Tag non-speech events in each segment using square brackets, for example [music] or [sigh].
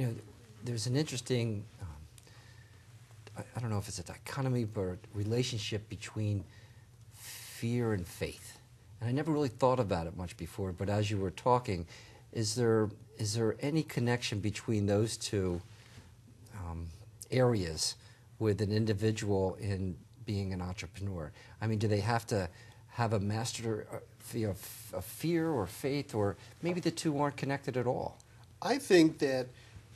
You know, there's an interesting, um, I, I don't know if it's a dichotomy, but a relationship between fear and faith. And I never really thought about it much before, but as you were talking, is there, is there any connection between those two um, areas with an individual in being an entrepreneur? I mean, do they have to have a master you know, of fear or faith, or maybe the two aren't connected at all? I think that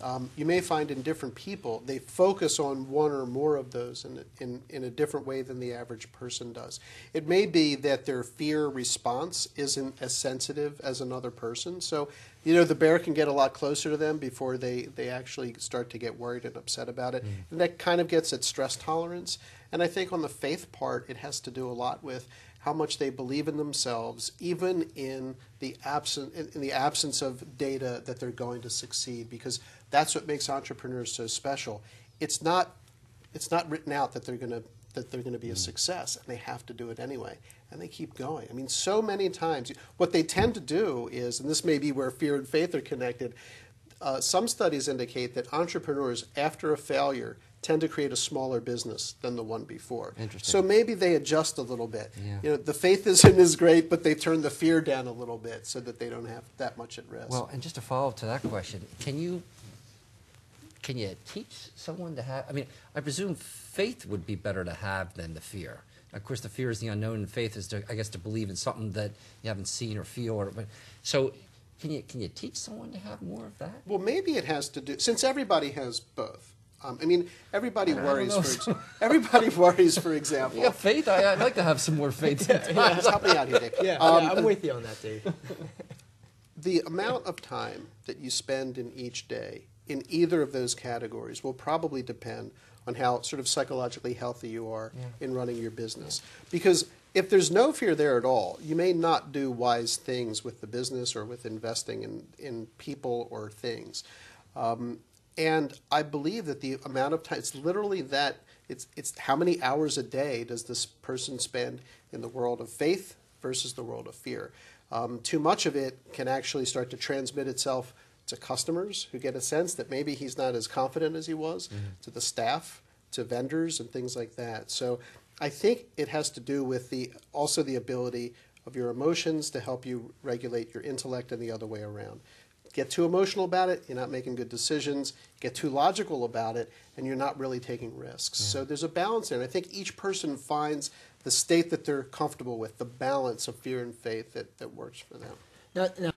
um, you may find in different people, they focus on one or more of those in, in, in a different way than the average person does. It may be that their fear response isn't as sensitive as another person. So, you know, the bear can get a lot closer to them before they, they actually start to get worried and upset about it. And that kind of gets at stress tolerance. And I think on the faith part, it has to do a lot with how much they believe in themselves, even in the absence in, in the absence of data that they're going to succeed, because that's what makes entrepreneurs so special. It's not it's not written out that they're going to that they're going to be a success, and they have to do it anyway, and they keep going. I mean, so many times, what they tend to do is, and this may be where fear and faith are connected. Uh, some studies indicate that entrepreneurs, after a failure, tend to create a smaller business than the one before. Interesting. So maybe they adjust a little bit. Yeah. You know, the faith isn't as great, but they turn the fear down a little bit so that they don't have that much at risk. Well, and just to follow up to that question, can you can you teach someone to have? I mean, I presume faith would be better to have than the fear. Of course, the fear is the unknown, and faith is, to, I guess, to believe in something that you haven't seen or feel. Or, but so, can you can you teach someone to have more of that? Well, maybe it has to do since everybody has both. Um, I mean, everybody I worries. know. For ex- everybody [laughs] worries, for example. Yeah, faith. I, I'd like to have some more faith. sometimes. Help me out here, Dave. [laughs] Yeah, Um, yeah, I'm with you on that, Dave. [laughs] the amount of time that you spend in each day in either of those categories will probably depend on how sort of psychologically healthy you are Yeah. in running your business. Because if there's no fear there at all, you may not do wise things with the business or with investing in, in people or things. Um, and I believe that the amount of time, it's literally that, it's, it's how many hours a day does this person spend in the world of faith versus the world of fear. Um, too much of it can actually start to transmit itself to customers who get a sense that maybe he's not as confident as he was, to the staff, to vendors, and things like that. So I think it has to do with the also the ability of your emotions to help you regulate your intellect and the other way around. Get too emotional about it, you're not making good decisions. Get too logical about it, and you're not really taking risks. So there's a balance there, and I think each person finds the state that they're comfortable with, the balance of fear and faith that, that works for them. Now, now